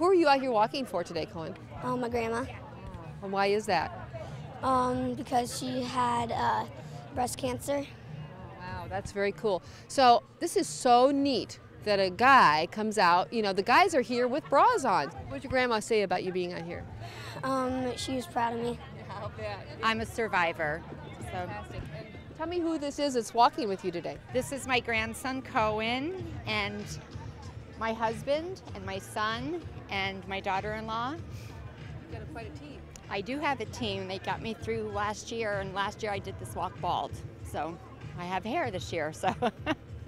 Who are you out here walking for today, Cohen? Um, my grandma, And why is that? um, because she had uh, breast cancer. Wow, that's very cool. So this is so neat that a guy comes out. You know, the guys are here with bras on. What did your grandma say about you being out here? Um, she was proud of me. I'll bet. I'm a survivor. So Tell me who this is that's walking with you today. this is my grandson Cohen and my husband and my son and my daughter-in-law. You've got quite a team. I do have a team. They got me through last year and last year I did this walk bald. So I have hair this year. So